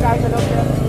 大家都去。